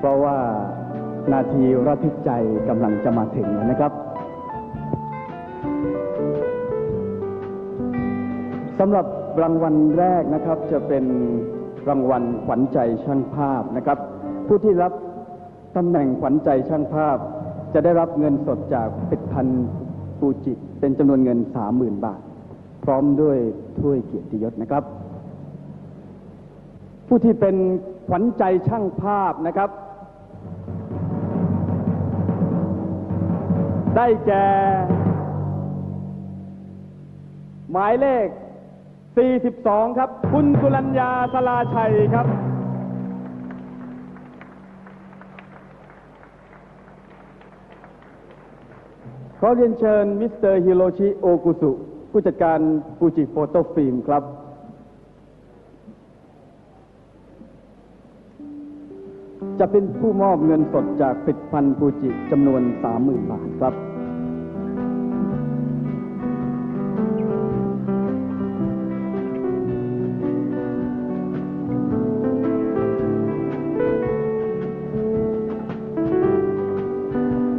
เพราะว่านาทีระทึกใจกำลังจะมาถึงนะครับสำหรับรางวัลแรกนะครับจะเป็นรางวัลขวัญใจช่างภาพนะครับ ผู้ที่รับตำแหน่งขวัญใจช่างภาพ จะได้รับเงินสดจากผลิตภัณฑ์ฟูจิต เป็นจำนวนเงิน 30,000 บาท พร้อมด้วยถ้วยเกียรติยศนะครับ ผู้ที่เป็นขวัญใจช่างภาพนะครับ ได้แก่ หมายเลข 42 ครับ คุณกุลัญญาสลาชัยครับ ขอเรียนเชิญมิสเตอร์ฮิโรชิ โอกุสุ ผู้จัดการฟูจิโฟโตฟิล์มครับ จะเป็นผู้มอบเงินสดจากผลิตภัณฑ์ฟูจิจำนวน30,000บาทครับ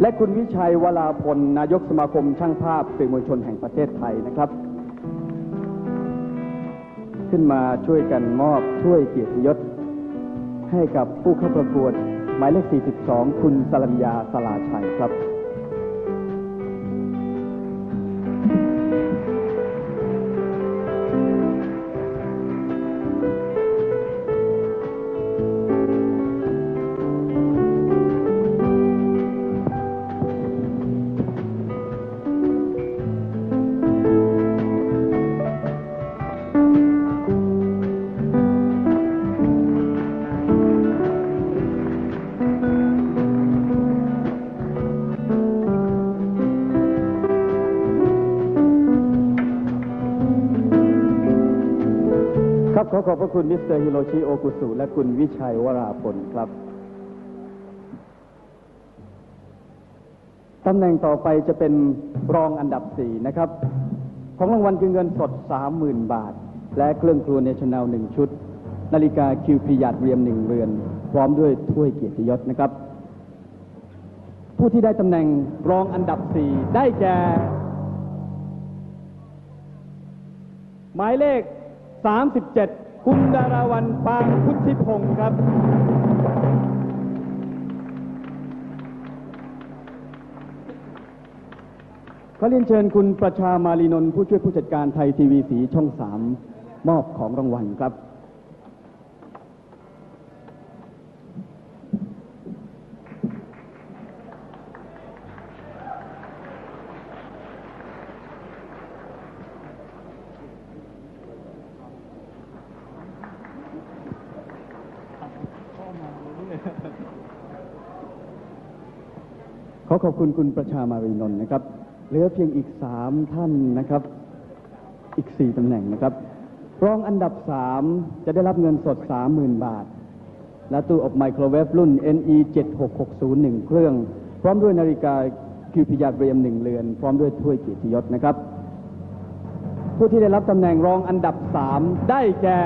และคุณวิชัยวราพล นายกสมาคมช่างภาพสื่อมวลชนแห่งประเทศไทยนะครับ ขึ้นมาช่วยกันมอบช่วยเกียรติยศ ให้กับผู้เข้าประกวด หมายเลข 42 คุณสรัญญาสลาชัยครับ ขอขอบพระคุณมิสเตอร์ฮิโรชิโอกุสุและคุณวิชัยวราพลครับตำแหน่งต่อไปจะเป็นรองอันดับสี่นะครับ ของรางวัลคือเงินสด 30,000 บาท และเครื่องครัวเนชั่นแนลหนึ่งชุด นาฬิกาคิวพิยัดเรียมหนึ่งเรือน พร้อมด้วยถ้วยเกียรติยศนะครับ ผู้ที่ได้ตำแหน่งรองอันดับสี่ได้แก่ หมายเลข 37 คุณดาราวันปางพุทธิพงศ์ครับ ขอเรียนเชิญคุณประชามาลีนนท์ผู้ช่วยผู้จัดการไทยทีวีสีช่องสามมอบของรางวัลครับ ขอขอบคุณคุณประชามารีนนท์นะครับ เหลือเพียงอีกสามท่านนะครับ อีกสี่ตำแหน่งนะครับ รองอันดับสามจะได้รับเงินสดสามหมื่นบาท และตู้อบไมโครเวฟรุ่น NE 76601 เครื่อง พร้อมด้วยนาฬิกาคิวพิยาเรียมหนึ่งเรือน พร้อมด้วยถ้วยเกียรติยศนะครับ ผู้ที่ได้รับตำแหน่งรองอันดับสามได้แก่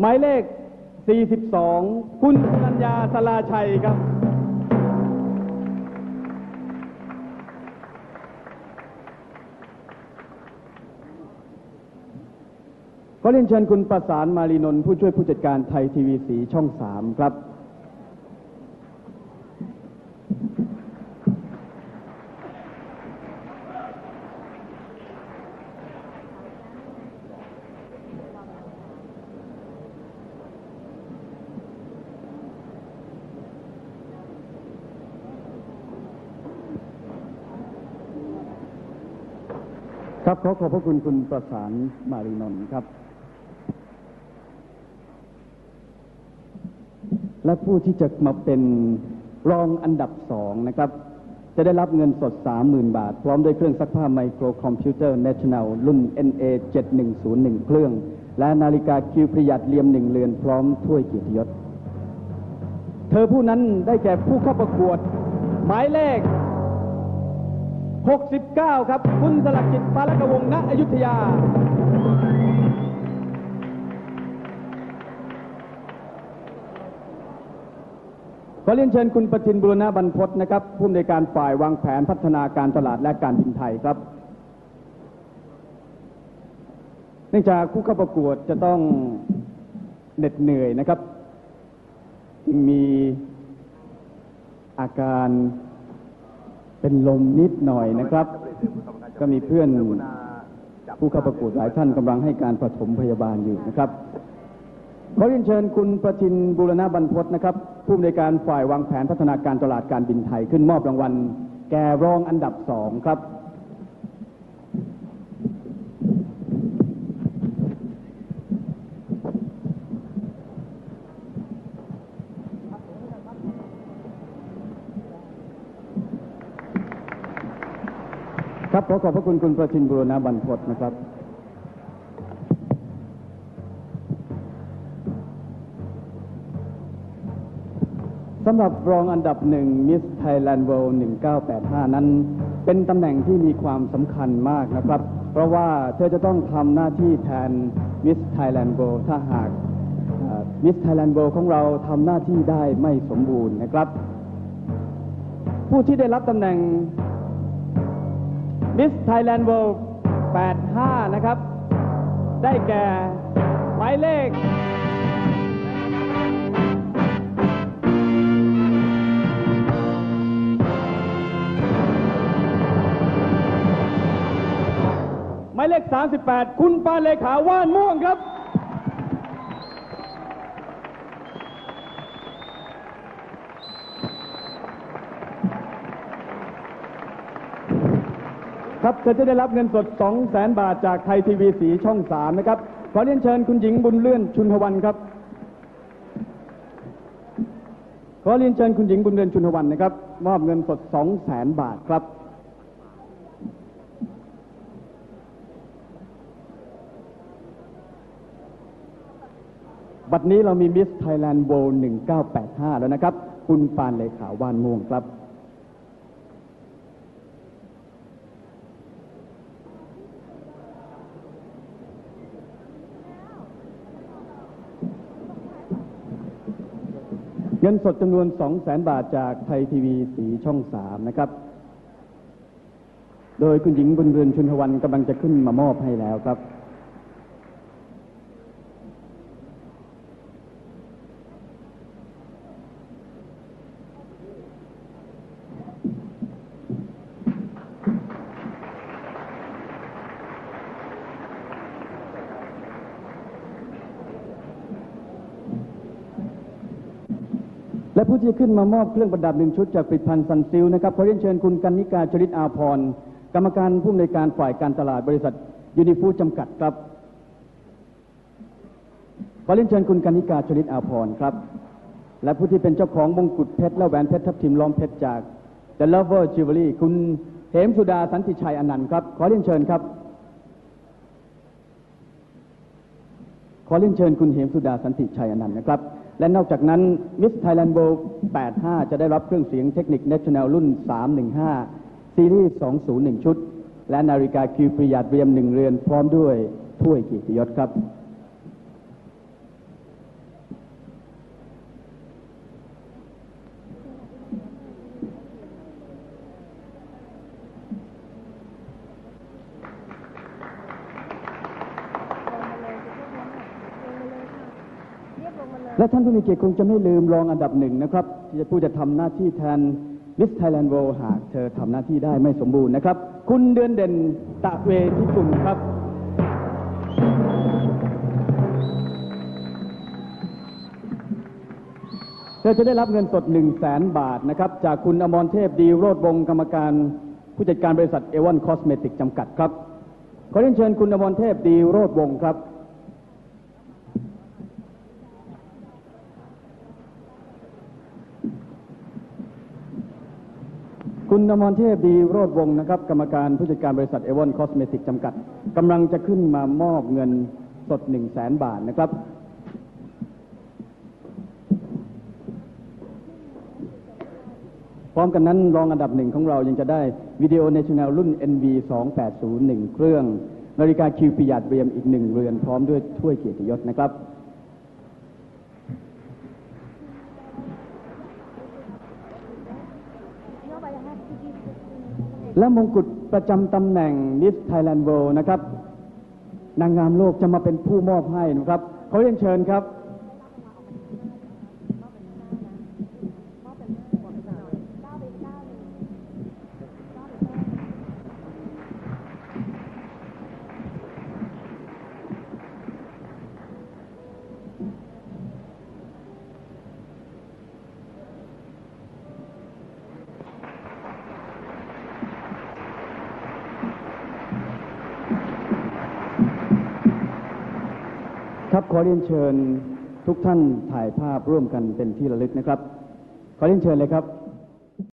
หมายเลข 42 คุณสัญญาสลาชัยครับ ขอเรียนเชิญคุณประสานมารีนนท์ผู้ช่วยผู้จัดการไทยทีวีสีช่องสามครับ ครับขอขอบพระคุณคุณประสานมารีนนท์ครับ และผู้ที่จะมาเป็นรองอันดับสองนะครับ จะได้รับเงินสด 30,000 บาท พร้อมด้วยเครื่องซักผ้าไมโครคอมพิวเตอร์ National รุ่น NA 7101 เครื่อง และนาฬิกาคิวประหยัดเลี่ยมหนึ่งเรือนพร้อมถ้วยเกียรติยศ เธอผู้นั้นได้แก่ผู้เข้าประกวด หมายเลข 69 ครับ คุณสลักจิตปาลกวงณอยุธยา ขอเรียนเชิญคุณประจินบุรณะบรรพศนะครับผู้อำนวยการฝ่ายวางแผนพัฒนาการตลาดและการบินไทยครับ เนื่องจากคู่เข้าประกวดจะต้องเหน็ดเหนื่อยนะครับ มีอาการ เป็นลมนิดหน่อยนะครับ ก็มีเพื่อนผู้เข้าประกวดหลายท่านกำลังให้การปฐมพยาบาลอยู่นะครับขอเรียนเชิญคุณประทินบุรณบรรพตนะครับ ผู้อำนวยการฝ่ายวางแผนพัฒนาการตลาดการบินไทยขึ้นมอบรางวัล แก่รองอันดับสองครับ ครับขอขอบพระคุณคุณประจินบุรณะบรรพตนะครับสำหรับรองอันดับหนึ่งมิสไทยแลนด์เวิลด์1985 นั้น เป็นตำแหน่งที่มีความสำคัญมากนะครับ เพราะว่าเธอจะต้องทำหน้าที่แทนมิสไทยแลนด์เวิลด์ถ้าหากมิสไทยแลนด์เวิลด์ของเราทำหน้าที่ได้ไม่สมบูรณ์นะครับ ผู้ที่ได้รับตำแหน่ง มิสไทยแลนด์เวิลด์85 นะครับ ได้แก่หมายเลขหมายเลข 38 คุณปานเลขาว่านม่วงครับ ครับเธอจะได้รับเงินสด 2 0 0แสนบาทจากไทยทีวีสีช่อง 3 นะครับ ขอเรียนเชิญคุณหญิงบุญเรือนชุณหะวัณครับ ขอเรียนเชิญคุณหญิงบุญเรือนชุณหะวัณนะครับ มอบเงินสด 2 0 0แสนบาทครับบัดนี้เรามีมิสไทยแลนด์เวิลด์1985 แล้วนะครับ คุณปานเลขาว่านม่วงครับ เงินสดจำนวน 2 0 0แสนบาทจากไทยทีวีสีช่อง 3 นะครับ โดยคุณหญิงบุญเรือนชุนทวันกำลังจะขึ้นมามอบให้แล้วครับ และผู้ที่จะขึ้นมามอบเครื่องประดับหนึ่งชุดจากผลิตภัณฑ์ซันซิลนะครับขอเรียนเชิญคุณกันนิกาชริตอาพรกรรมการผู้อำนวยการฝ่ายการตลาดบริษัทยูนิฟูจำกัดครับขอเรียนเชิญคุณกันนิกาชริตอาพรครับ และผู้ที่เป็นเจ้าของมงกุฎเพชรและแหวนเพชรทับทิมล้อมเพชรจาก The Lover Jewelry คุณเหมสุดาสันติชัยอนันต์ครับขอเรียนเชิญครับ ขอเรียนเชิญคุณเหมสุดาสันติชัยอนันต์นะครับ และนอกจากนั้นมิสไทยแลนด์เวิลด์85 จะได้รับเครื่องเสียงเทคนิคส์เนชั่นแนลรุ่น 315 ซีรีส์ 201 ชุด และนาฬิกาคิวปริยัดเรียมหนึ่งเรือนพร้อมด้วยถ้วยเกียรติยศครับ และท่านผู้มีเกียรติคงจะไม่ลืมรองอันดับหนึ่งนะครับที่จะผู้จะทำหน้าที่แทนมิสไทยแลนด์เวิลด์หากเธอทำหน้าที่ได้ไม่สมบูรณ์นะครับ คุณเดือนเด่นตะเวทิกุลครับเธอจะได้รับเงินสด1 0 0 0 0แสนบาทนะครับ จากคุณอมรเทพดีโรจนวงศ์กรรมการ ผู้จัดการบริษัทเอวอนคอสเมติกจำกัดครับ ขอเรียนเชิญคุณอมรเทพดีโรจนวงศ์ครับ คุณอมรเทพดีโรดวงศ์นะครับ กรรมการผู้จัดการบริษัทเอวอนคอสเมติกจำกัดกำลังจะขึ้นมามอบเงินสด 1 0 0 0 0แสนบาทนะครับ พร้อมกันนั้นรองอันดับหนึ่งของเรายังจะได้วิดีโอเนชั่นแนลรุ่น NV 2801 เครื่องนาฬิกาคิวปิยัดเรียมอีกหนึ่งเรือนพร้อมด้วยถ้วยเกียรติยศนะครับ และมงกุฎประจำตำแหน่งนิสไทยแลนด์เวิลด์นะครับ นางงามโลกจะมาเป็นผู้มอบให้นะครับขาเรียนเชิญครับ ครับขอเรียนเชิญทุกท่านถ่ายภาพร่วมกันเป็นที่ระลึกนะครับ ขอเรียนเชิญเลยครับ